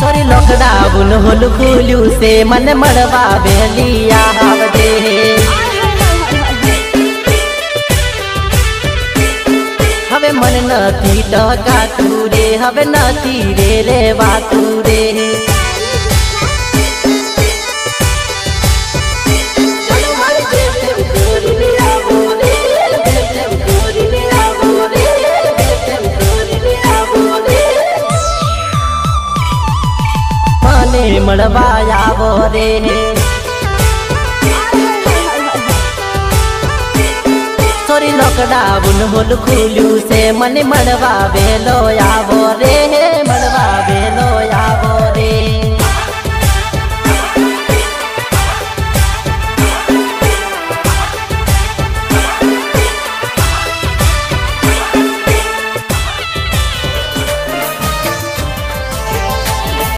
Sorry lockdown whole फूलू से मन मड़वा बेलिया हमें मन नती टका तू रे हवे नती रे रेवा મને મળવા આવો રે સોરી બુન હોલ ખુલ્યું છે. મને મળવા વેલો આવો રે.